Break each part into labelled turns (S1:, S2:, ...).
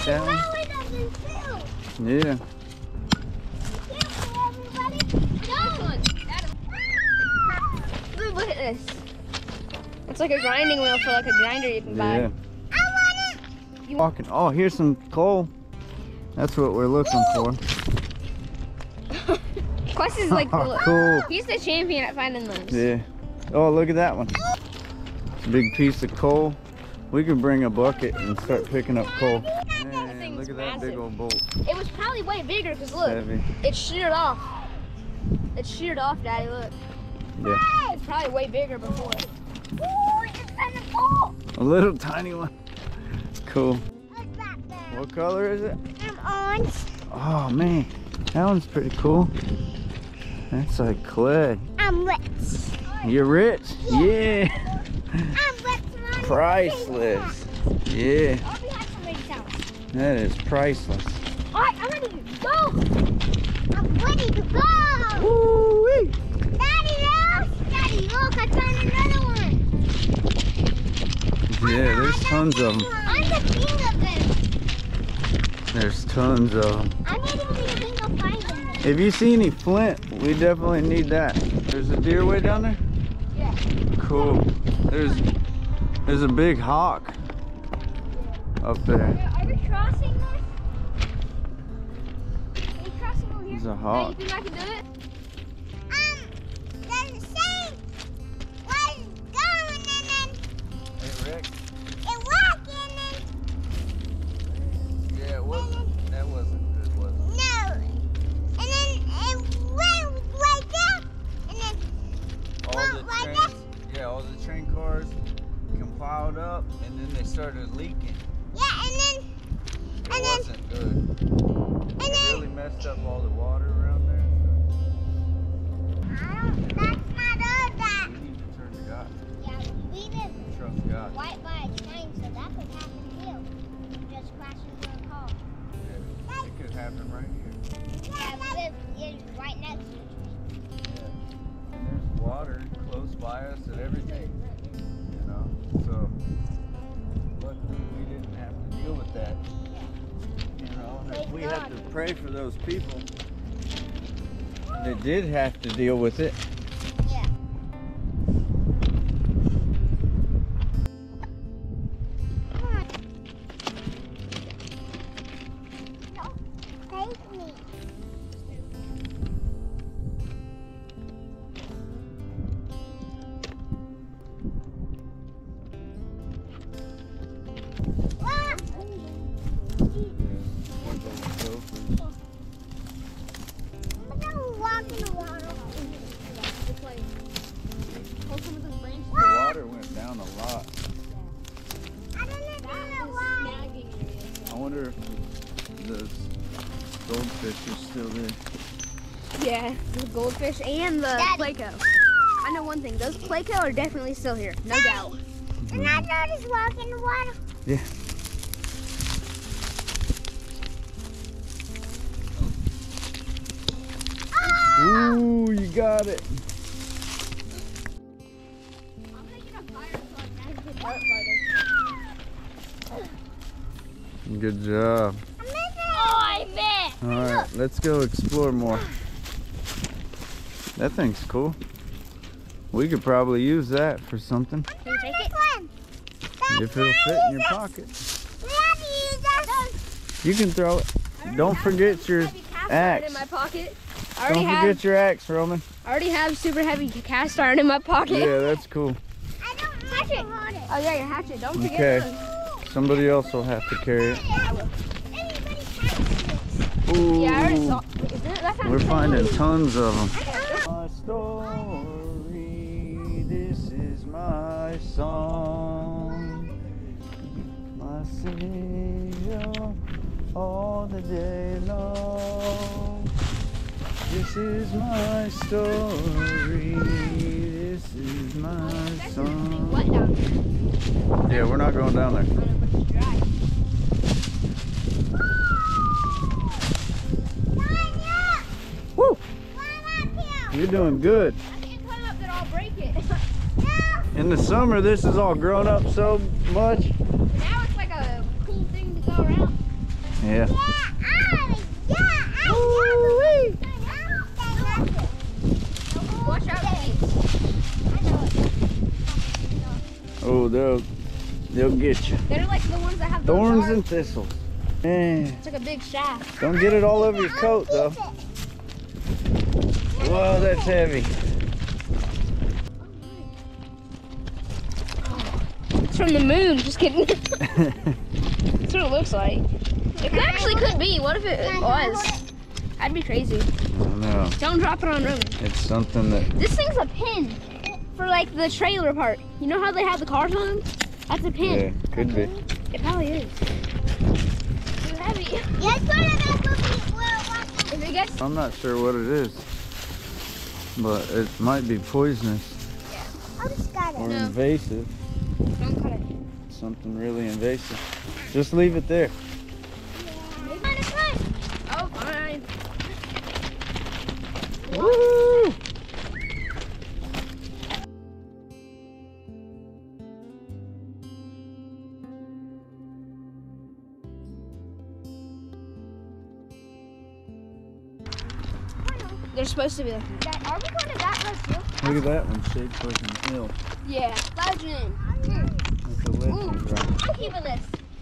S1: It's
S2: You
S1: a
S2: like
S1: big
S2: that one?
S1: valley that's in two.
S2: Yeah.
S1: Careful, everybody.
S3: This one. Adam. Look, at this. It's like a grinding wheel for like a grinder you can buy.
S2: Yeah.
S1: I want it.
S2: Walking. Oh, here's some coal. That's what we're looking for.
S3: Quest is like the,
S2: cool.
S3: he's the champion at finding those.
S2: Yeah. Oh, look at that one. It's a big piece of coal. We could bring a bucket and start picking up coal. Man,
S3: thing's
S2: look at that big old bolt.
S3: It was probably way bigger because look,
S2: heavy.
S3: it sheared off. It sheared off, Daddy. Look,
S2: Yeah.
S3: it's probably way bigger before.
S1: Ooh, it's kind.
S2: A little tiny one. Cool.
S1: What's that there?
S2: What color is it?
S1: I'm orange.
S2: Oh man, that one's pretty cool. That's like clay.
S1: I'm rich.
S2: You're rich? Yeah.
S1: I'm rich.
S2: Priceless. Yeah, that is priceless.
S1: All right, I'm ready to go. I'm ready to go.
S2: Woo-wee.
S1: Daddy, look. Daddy, look. I found another one.
S2: Yeah, there's tons of them.
S1: I'm the king of them.
S2: There's tons of them.
S1: I'm not even the king of finding them.
S2: If you see any flint, we definitely need that. There's a deer way down there?
S3: Yeah.
S2: Cool. There's there's a big hawk up there.
S3: Are we crossing this? Are we crossing over here?
S2: There's a
S3: Now,
S2: hawk.
S3: you think I can do it?
S1: Um, the same was going and then
S2: Hey Rick. Deal with that. You know, we
S1: God.
S2: have to pray for those people that did have to deal with it. Wonder if those goldfish are still there.
S3: Yeah, the goldfish and the
S1: Daddy.
S3: Pleco. I know one thing, those Pleco are definitely still here, no doubt.
S1: And I know just walk in the water.
S2: Yeah.
S1: Ah!
S2: Ooh, you got it. Good job.
S1: Oh, I missed.
S2: All right, let's go explore more. That thing's cool. We could probably use that for something.
S3: Can you take it?
S1: One.
S2: If it'll fit in your pocket.
S1: We have to use that.
S2: You can throw it. Don't forget your axe.
S3: in my pocket. I already
S2: Don't forget your axe, Roman.
S3: I already have super heavy cast iron in my pocket.
S2: Yeah, that's cool.
S1: I don't have to hold it.
S3: Oh yeah, your hatchet. Don't forget
S2: Okay.
S3: those.
S2: Somebody else will have to carry it.
S3: I will.
S1: Anybody has
S2: Ooh,
S3: Yeah, I already saw. Wait, is it, that's not
S2: we're finding tons of them. My story, this is my song, my Savior, all the day long. This is my story, this is my
S3: That's just being
S2: song.
S3: Wet down here.
S2: Yeah, we're not going down there.
S3: I'm gonna put it dry.
S1: Tanya,
S2: Woo!
S1: climb up here.
S2: You're doing good.
S3: I can't climb up that I'll break it.
S1: No.
S2: In the summer, this is all grown up so much.
S3: now it's like a cool thing to go around.
S2: Yeah.
S1: Yeah, I, yeah, I, yeah,
S3: Watch out, please.
S2: Oh, they'll they'll get you.
S3: They're like the ones that have
S2: Thorns and thistles. Man,
S3: It's like a big shaft.
S2: don't get it all over your coat though. Whoa, that's heavy.
S3: It's from the moon. Just kidding. That's what it looks like. It actually could be. What if it was? I'd be crazy.
S2: no,
S3: Don't drop it on Roman.
S2: it's something that
S3: This thing's a pin for like the trailer part. You know how they have the cars on them? That's a pin.
S2: yeah,
S3: pin.
S2: could be.
S3: It probably is. Too heavy.
S1: Yes, what are they looking?
S3: If it gets
S2: I'm not sure what it is, but it might be poisonous
S1: I'm just got
S2: or.
S3: No.
S2: invasive.
S3: don't cut it.
S2: Something really invasive. Just leave it there.
S3: Oh fine.
S2: Woo!
S3: They're supposed to be like
S1: Are we going to that list too?
S2: Look at that one, shaped like an hill.
S3: Yeah, legend.
S2: That's a legend, right?
S3: I'm keeping this.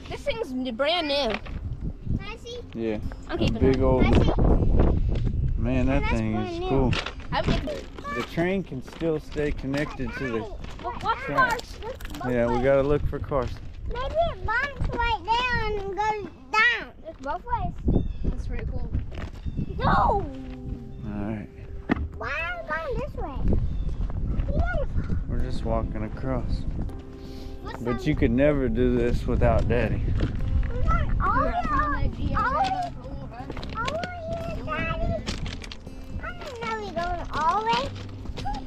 S3: This thing's brand new.
S1: Can I see?
S2: Yeah,
S3: I'm
S2: a
S3: keeping
S2: big
S3: it.
S2: old
S1: Can I see?
S2: man. That
S1: That's
S2: thing is
S1: new.
S2: cool.
S3: I'm keeping it.
S2: The train can still stay connected to the.
S1: Watch cars. Look both
S2: Yeah, we gotta look for cars.
S1: Maybe it bumps right there and goes down. It's both ways.
S3: That's pretty cool.
S1: No!
S2: All right,
S1: Why are we going this way?
S2: We're just walking across.
S1: What's
S2: But you could never do this without Daddy.
S1: We're.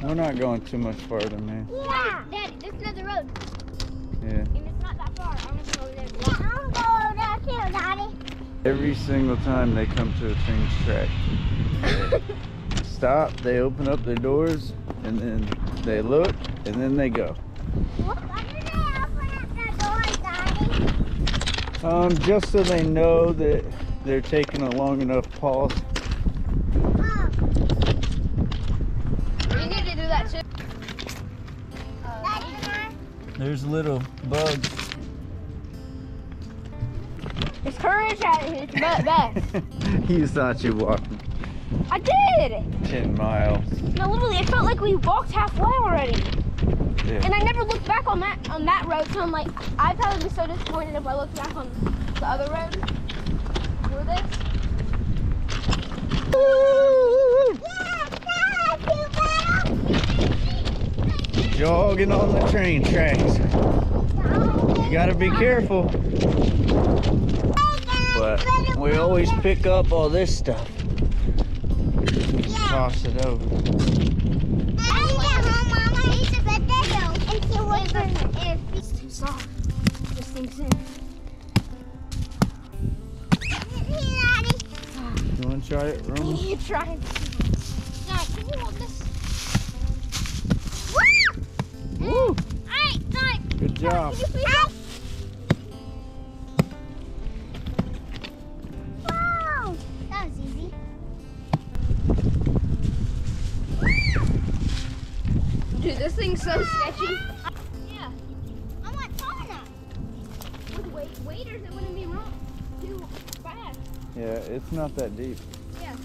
S1: I
S2: not going too much farther, man.
S1: Yeah.
S3: Daddy, there's another road.
S2: Yeah.
S3: And it's not that far. I'm gonna go over there.
S1: Yeah, I'm going over there too, Daddy.
S2: Every single time they come to a train's track, they stop, they open up their doors, and then they look, and then they go.
S1: What? Why did they open up the door,
S2: Um, just so they know that they're taking a long enough pause.
S1: Oh,
S3: You need to do that too.
S1: that's enough.
S2: There's little bugs.
S3: It's courage at it. It's be- best.
S2: you thought you walked
S3: I did.
S2: 10 miles.
S3: No, literally, it felt like we walked halfway already.
S2: Yeah.
S3: And I never looked back on that on that road, so I'm like, I'd probably be so disappointed if I looked back on the other road. Through this.
S2: Jogging on the train tracks. You gotta be careful. But we always pick up all this stuff. Toss it over.
S3: It's too soft. This thing's in.
S2: You wanna try it, Roman?
S3: You try. Dad, can you hold this?
S2: Woo!
S3: Alright, Dad.
S2: Good job.
S3: This thing's so sketchy. Yeah.
S1: I'm not tall enough.
S3: With weight, waiters, it wouldn't be wrong. Too fast.
S2: Yeah, it's not that deep.
S3: Yeah.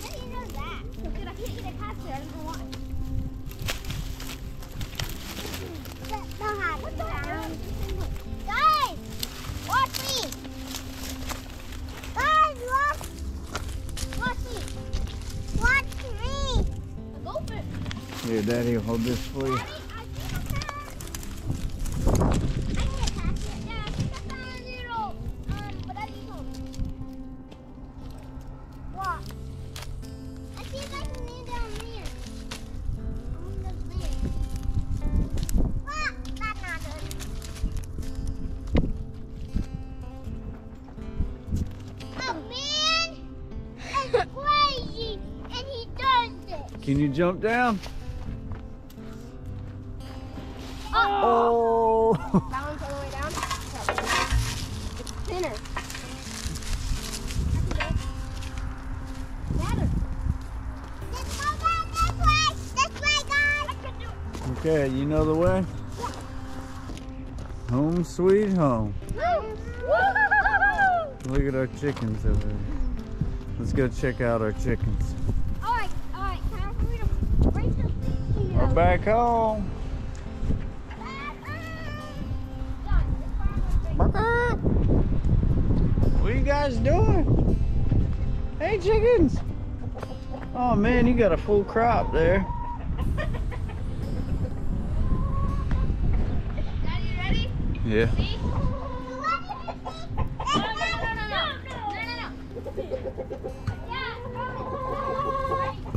S1: How do you know that?
S3: So good, I can't get it past there. I don't know why.
S1: Don't have
S2: Here, Daddy hold this for you.
S1: Daddy, I think I
S2: Okay, you know the way? Yeah. Home sweet home. Look at our chickens over there. Let's go check out our chickens.
S1: All right, all right.
S2: We're back home. What you guys doing? Hey chickens. Oh man, you got a full crop there.
S3: Daddy, ready?
S2: Yeah.
S3: See? No, no, no,